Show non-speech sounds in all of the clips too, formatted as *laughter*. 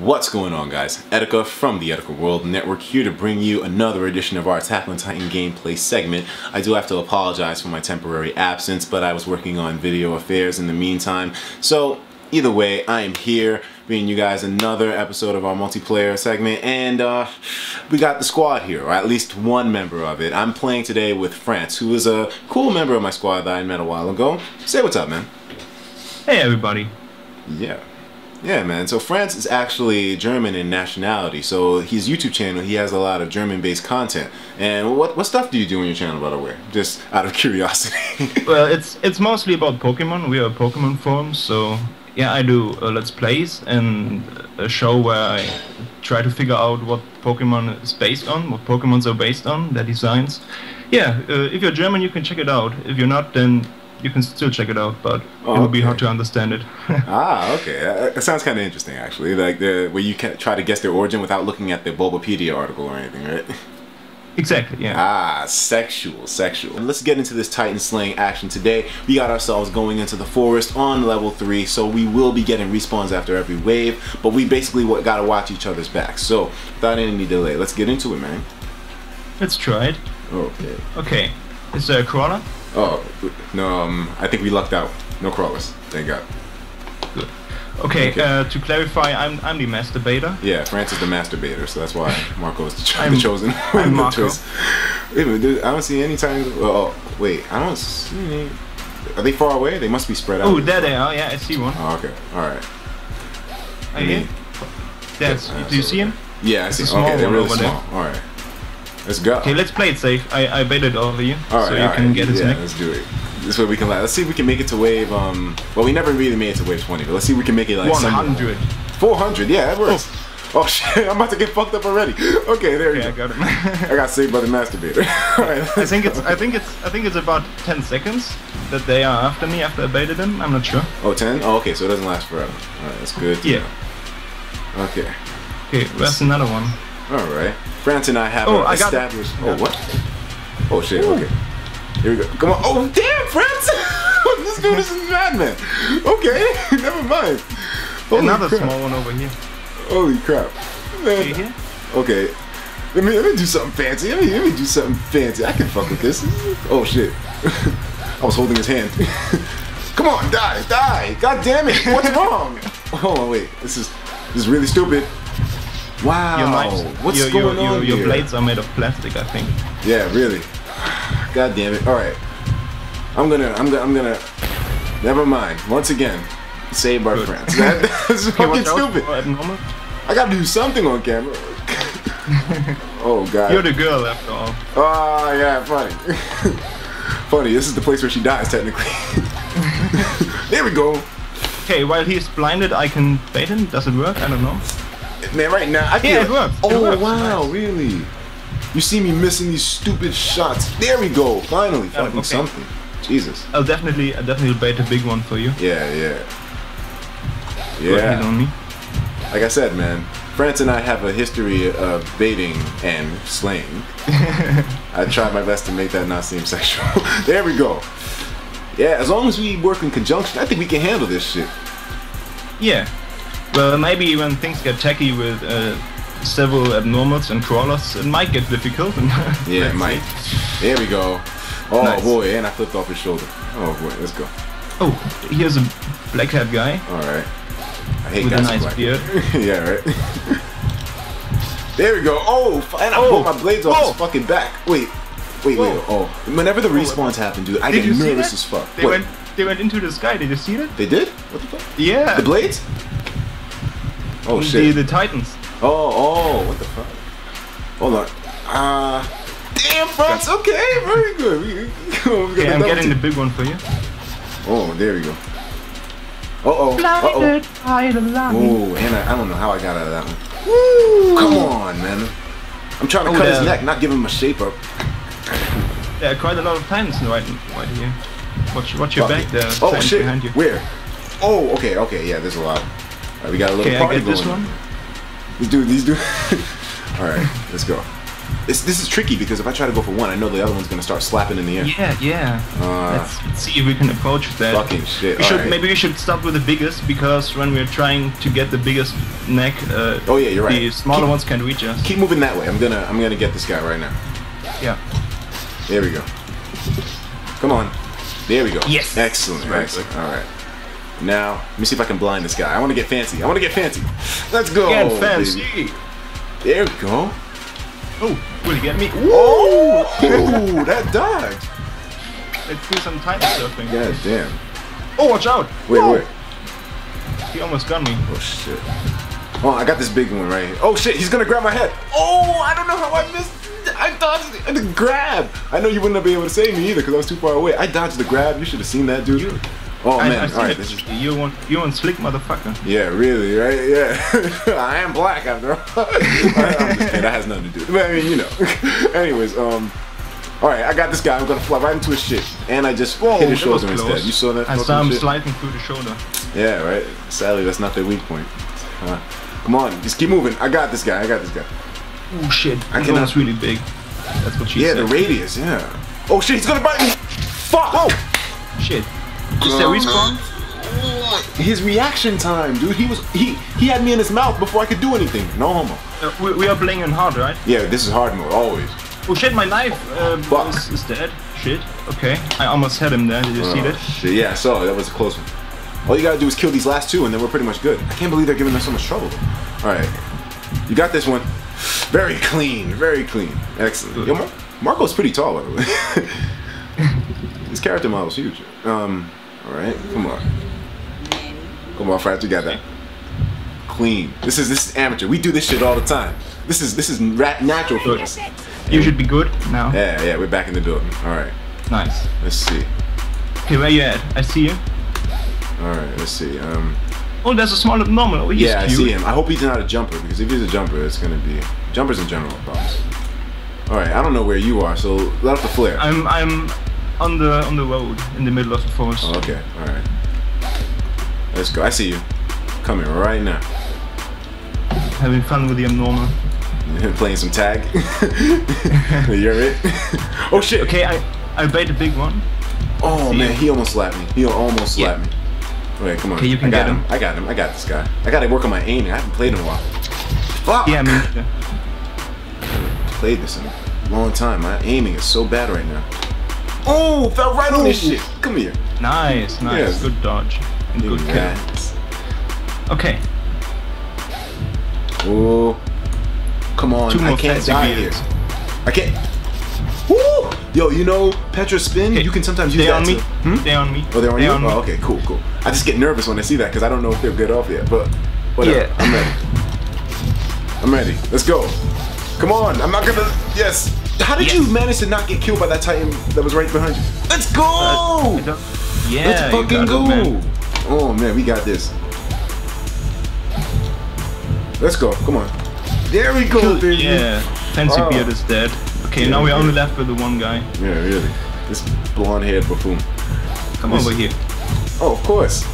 What's going on guys? Etika from the Etika World Network here to bring you another edition of our Attack on Titan gameplay segment. I do have to apologize for my temporary absence, but I was working on video affairs in the meantime. So either way, I am here bringing you guys another episode of our multiplayer segment and uh, we got the squad here, or at least one member of it. I'm playing today with Frannts, who is a cool member of my squad that I met a while ago. Say what's up, man. Hey everybody. Yeah. Yeah, man. So Frannts is actually German in nationality. So his YouTube channel, he has a lot of German-based content. And what what stuff do you do on your channel, by the way? Just out of *laughs* curiosity. well, it's it's mostly about Pokemon. We are Pokemon forum, so yeah, I do uh, let's plays and a show where I try to figure out what Pokemon is based on, what Pokemons are based on, their designs. Yeah, uh, if you're German, you can check it out. If you're not, then you can still check it out, but oh, it will be hard to understand it. *laughs* ah, okay. Uh, it sounds kind of interesting, actually. Like the where you can try to guess their origin without looking at the Bulbapedia article or anything, right? Exactly, yeah. Ah, sexual, sexual. And let's get into this Titan slaying action today. We got ourselves going into the forest on level 3, so we will be getting respawns after every wave, but we basically gotta watch each other's backs. So, without any delay, let's get into it, man. Let's try it. Okay. Okay. Is there a crawler? Oh, no, um, I think we lucked out. No crawlers, thank God. Good. Okay, okay. Uh, to clarify, I'm I'm the masturbator. Yeah, Frannts is the masturbator, so that's why Marco is the, cho I'm, the chosen. *laughs* I'm Marco. Wait minute, I don't see any times. Oh, wait, I don't see any. Are they far away? They must be spread out. Oh, there they are. Yeah, I see one. Oh, okay, all right. Are you? That's. Do you see him? Yeah, I see. Okay, they're really small. All right. Let's go. Okay, let's play it safe. I, I baited over you, all right, so you can get it. Yeah, let's do it. This way we can like, let's see if we can make it to wave. Um, well, we never really made it to wave 20, but let's see if we can make it like 100. 400. Yeah, that works. Oh. Oh *laughs* shit, I'm about to get fucked up already. *gasps* Okay, there okay, you go. I got it. *laughs* I got saved by the masturbator. *laughs* Alright, I think go. it's I think it's I think it's about 10 seconds that they are after me after I baited them. I'm not sure. Oh, 10? Oh, okay, so it doesn't last forever. Alright, that's good. Yeah. Know. Okay. Okay, where's another one? Alright. Frannts and I have oh, I established. oh, what? Oh shit. Ooh. Okay. Here we go. Come on. Oh damn, Frannts! *laughs* this dude is a madman. Okay, *laughs* never mind. Holy Another crap. small one over here. Holy crap, man. Okay. Let me let me do something fancy. Let me let me do something fancy. I can fuck with this. Oh shit. *laughs* I was holding his hand. Come on, die, die! God damn it! What's wrong? Hold on, wait. This is this is really stupid. Wow. Your knives, What's your, going your, on your, your blades are made of plastic, I think. Yeah, really. God damn it. All right. I'm gonna. I'm gonna. I'm gonna. Never mind. Once again, save our friends. *laughs* That, *laughs* that's fucking stupid. Oh, I gotta do something on camera. *laughs* oh god. You're the girl after all. Oh yeah, funny. funny. This is the place where she dies, technically. there we go. Okay, while he's blinded, I can bait him. Does it work? I don't know. Man, right now, I feel. Yeah, it works. Oh, wow, really? You see me missing these stupid shots. There we go. Finally, oh, fucking okay. something. Jesus. I'll definitely, I'll definitely bait a big one for you. Yeah, yeah. Yeah. on me. Like I said, man, Frannts and I have a history of baiting and slaying. *laughs* I tried my best to make that not seem sexual. *laughs* there we go. Yeah, as long as we work in conjunction, I think we can handle this shit. Yeah, well, maybe when things get tacky with uh, several abnormals and crawlers, it might get difficult. *laughs* yeah, it might. There we go. Oh nice. boy, and I flipped off his shoulder. Oh boy, let's go. Oh, here's a black hat guy. All right. I hate with guys a nice black beard. *laughs* yeah, right. *laughs* there we go. Oh, and I oh. pulled my blades off oh. his fucking back. Wait, wait, Whoa. wait. Oh, whenever the respawns happen, dude, I Did get nervous as fuck. They went. They went into the sky. Did you see that? They did? What the fuck? Yeah. The blades? Oh shit. The, the Titans. Oh, oh, what the fuck? Hold on. Uh, damn, Frannts. Okay, very good. We, we, we I'm getting the big one for you. Oh, there we go. Uh oh. Uh oh. Oh, and I, I don't know how I got out of that one. Woo! Come on, man. I'm trying to oh, cut his neck, not give him a shape up. Yeah, quite a lot of Titans right, right here. Watch, watch your back there. Oh shit! Behind you. Where? Oh, okay, okay, yeah. There's a lot. Alright, we got a little okay, party I get going. this one. These dude, these dude. *laughs* Alright, let's go. It's, this is tricky because if I try to go for one, I know the other one's gonna start slapping in the air. Yeah, yeah. Uh, let's, let's see if we can approach that. Fucking shit. We should alright. maybe we should start with the biggest because when we're trying to get the biggest neck, uh, Oh, yeah, you're right. the smaller Keep- ones can reach us. Keep moving that way. I'm gonna I'm gonna get this guy right now. Yeah. There we go. Come on. There we go. Yes. Excellent. Excellent. All right. Now, let me see if I can blind this guy. I want to get fancy. I want to get fancy. Let's go. Get baby. fancy. There we go. Oh, will you get me? Oh, Ooh, *laughs* that dodge. Let's do some time surfing. God damn. Oh, watch out! Wait, Whoa, wait. He almost got me. Oh shit. Oh, I got this big one right here. Oh shit, he's gonna grab my head. Oh, I don't know how I missed. I dodged the grab. I know you wouldn't have been able to save me either because I was too far away. I dodged the grab. You should have seen that, dude. Oh I, man. I All right. This is. You want you want slick motherfucker. Yeah, really, right? Yeah. *laughs* I am black after all. *laughs* Just. That has nothing to do. But I mean, you know. *laughs* Anyways, um. All right, I got this guy. I'm gonna fly right into his shit, and I just hit his shoulder instead. You saw that? I saw him shit? sliding through the shoulder. Yeah, right. Sadly, that's not their weak point. Uh, come on, just keep moving. I got this guy. I got this guy. Oh shit! I cannot- was really big. That's what she Yeah, said. the radius. Yeah. Oh shit, he's gonna bite me. Fuck. Oh. Shit. Just a respawn? His reaction time, dude. He was he he had me in his mouth before I could do anything. No homo. Uh, we, we are playing on hard, right? Yeah, this is hard mode always. Oh shit, my knife uh, is, is dead. Shit. Okay. I almost had him there. Did you see that? shit, yeah, I saw it. That was a close one. All you gotta do is kill these last two, and then we're pretty much good. I can't believe they're giving us so much trouble. All right, you got this one. Very clean, very clean. Excellent. Yo, Mar- Marco's pretty tall, by the way. *laughs* His character model's huge. Um, all right, come on, come on, Frat, together. Clean. This is this is amateur. We do this shit all the time. This is this is ra- natural for us. You should be good now. Yeah, yeah, we're back in the building. All right, Nice. let's see. Okay, where you at? I see you. All right, let's see. Um. Oh, there's a small abnormal. Oh, Yeah, I see him. I hope he's not a jumper because if he's a jumper, it's gonna be jumpers in general problems. All right, I don't know where you are, so let off the flare. I'm I'm on the on the road in the middle of the forest. Oh, okay, all right. Let's go. I see you. Coming right now. Having fun with the abnormal. *laughs* Playing some tag. *laughs* You're it. *laughs* oh shit. Okay, I I bait a big one. Oh See man, you. he almost slapped me. He almost Yeah. slapped me. Okay, come on. Okay, you can I got get him. I got him. I got this guy. I gotta work on my aiming. I haven't played in a while. Fuck. Yeah, I mean, yeah. played this in a long time. My aiming is so bad right now. Oh, fell right on this shit. Come here. nice, nice, Yes. good dodge and good kill. Okay, Oh, come on. Two I can't fancy die here. I can't. Woo! Yo, you know Petra Spin? Okay, You can sometimes use They that on to- me. Hmm? They on me. Oh, they're on They you? on me. oh, okay, cool, cool. I just get nervous when I see that because I don't know if they're good off yet. But whatever. Yeah. I'm ready. I'm ready. Let's go. Come on. I'm not gonna. Yes. How did Yes. you manage to not get killed by that Titan that was right behind you? Let's go. Uh, I don't- Yeah, Let's fucking got go. it, man. Oh man, we got this. Let's go. Come on. There we go, baby. Yeah, fancy Oh. beard is dead. Okay, Yeah, now we're yeah. only left with the one guy. Yeah, really. This blonde-haired buffoon. Come This- over here. Oh, of course.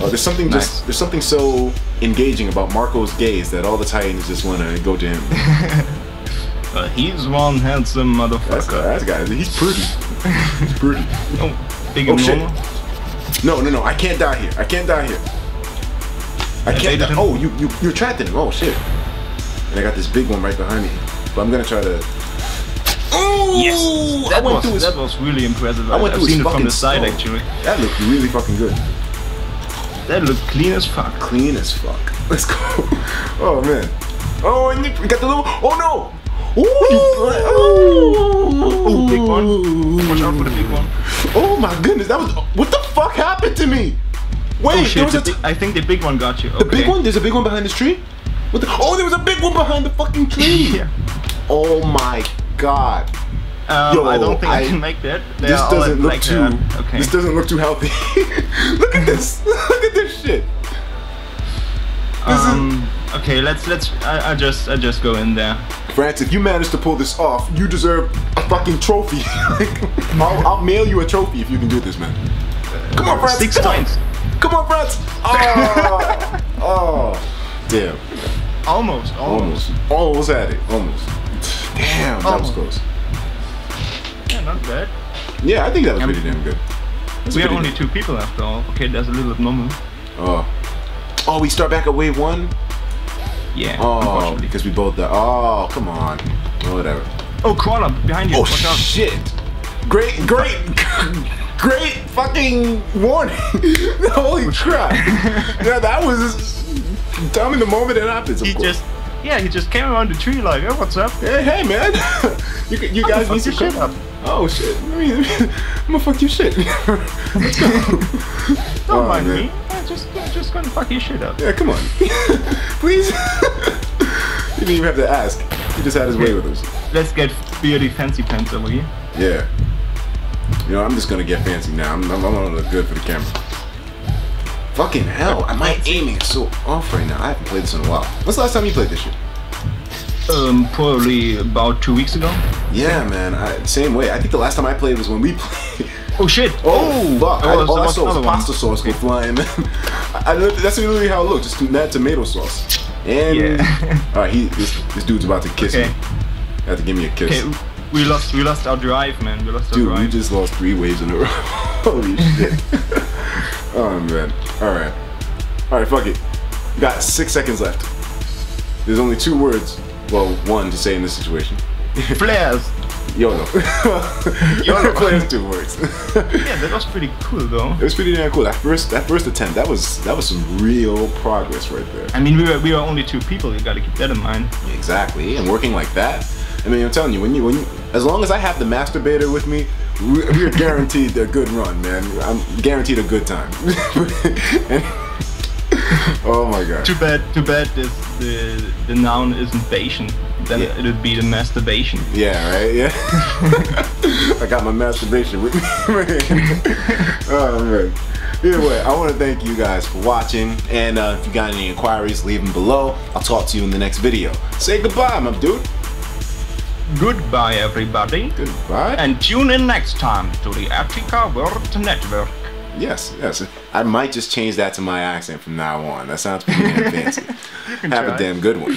Oh, there's something Nice. just there's something so engaging about Marco's gaze that all the Titans just want to go to him. *laughs* Uh, he's one handsome motherfucker. That's motherfucker. that guy. He's pretty. He's pretty. Oh, big Oh, shit. No, no, no. I can't die here. I can't die here. I can't. Die. Oh, you you you're trapped in him. Oh shit. And I got this big one right behind me. But I'm gonna try to. Oh, Yes, that went was his. that was really impressive. I went I've seen it from the side skull. actually. That looked really fucking good. That looked clean as fuck. Clean as fuck. *laughs* Let's go. Oh man. Oh, and you got the little. Oh no. Ooh, Oh, big one. Watch out for the big one. Oh my goodness, that was. What the fuck happened to me? Wait, Oh there was The a. T- big, I think the big one got you. the big one. There's a big one behind this tree. What the? Oh, there was a big one behind the fucking tree. *laughs* yeah. Oh my god. Um, Yo, I don't think I, I- can make that. They This doesn't look black too. Okay. This doesn't look too healthy. *laughs* look at this. *laughs* look at this shit. This is- um. Okay. Let's let's. I, I just I just go in there. Frannts, if you manage to pull this off, you deserve a fucking trophy. *laughs* Like, I'll, I'll mail you a trophy if you can do this, man. Come on, Frannts. Six come on. points. Come on, Frannts. Oh, *laughs* oh. Damn. Almost. Almost. Almost. Almost had it. Almost. Damn, that was close. Yeah, not bad. Yeah, I think that was Um, pretty damn good. That's we are only good. two people after all. Okay, that's a little abnormal. Oh. Oh, we start back at wave one? Yeah, Oh, because we both died. Oh, come on. Well, whatever. Oh, crawler behind you. Oh, Watch out. shit. Great, great, *laughs* great fucking warning. *laughs* Holy *laughs* crap. yeah, that was. Tell me the moment it happens, He course. just, yeah, he just came around the tree like, oh, what's up? Hey, hey, man. you, you guys need shit shit up. Oh, shit. I mean, *laughs* I'm gonna fuck your shit. *laughs* Let's go. Don't Oh, mind man. me. I'm just, I'm just gonna fuck your shit up. Yeah, come on. *laughs* Please. you didn't even have to ask. He just had his way with us. Let's get beardy fancy pants over here. Yeah. You know, I'm just gonna get fancy now. I'm, I'm, I'm gonna look good for the camera. Fucking hell, my aiming is so off right now. I haven't played this in a while. When's the last time you played this shit? Um, probably about two weeks ago. Yeah, man. I, same way. I think the last time I played was when we *laughs* played. Oh shit! Oh, fuck! I, There was- all I saw was pasta sauce go *laughs* flying. I, that's literally how it looked. Just mad tomato sauce. And Yeah. *laughs* all right, he this, this dude's about to kiss Okay. me. Have to give me a kiss. Okay, we lost, we lost our drive, man. We lost our Dude, we just lost three waves in a row. Holy shit. oh man. Alright. Alright, fuck it. Got six seconds left. There's only two words. Well, one to say in this situation. Flares. *laughs* YOLO. *laughs* YOLO. Players two words. *laughs* Yeah, that was pretty cool though. it was pretty damn cool. That first that first attempt, that was that was some real progress right there. I mean, we were, we were only two people. You gotta keep that in mind. Exactly. And working like that. I mean, I'm telling you, when you when you, as long as I have the masturbator with me, we- we're guaranteed a good run, man. I'm guaranteed a good time. *laughs* oh my god. Too bad, too bad. This the the noun isn't Bayesian. Then Yeah. it would be the masturbation. Yeah, right. Yeah. *laughs* I got my masturbation with me. *laughs* oh man. Either way, I want to thank you guys for watching, and uh, if you got any inquiries, leave them below. I'll talk to you in the next video. Say goodbye, my dude. Goodbye, everybody, Goodbye. and tune in next time to the Africa World Network. Yes, yes. I might just change that to my accent from now on. That sounds pretty *laughs* fancy. Have a damn good one.